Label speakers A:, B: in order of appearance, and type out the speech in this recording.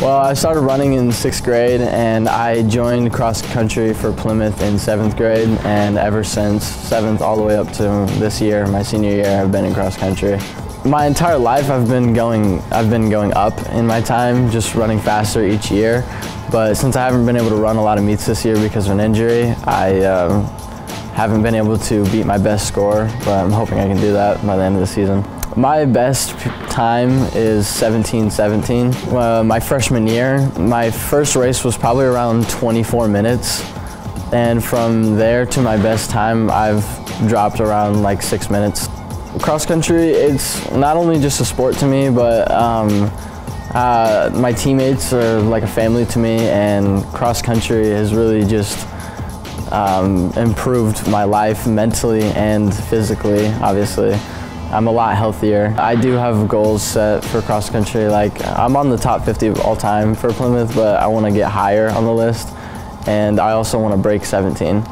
A: Well, I started running in sixth grade and I joined cross country for Plymouth in seventh grade and ever since seventh all the way up to this year, my senior year, I've been in cross country. My entire life I've been going I've been going up in my time, just running faster each year. But since I haven't been able to run a lot of meets this year because of an injury, I um, haven't been able to beat my best score, but I'm hoping I can do that by the end of the season. My best time is 17-17. Uh, my freshman year, my first race was probably around 24 minutes. And from there to my best time, I've dropped around like six minutes. Cross country, it's not only just a sport to me, but um, uh, my teammates are like a family to me and cross country has really just um, improved my life mentally and physically, obviously. I'm a lot healthier. I do have goals set for cross country. Like I'm on the top 50 of all time for Plymouth, but I want to get higher on the list. And I also want to break 17.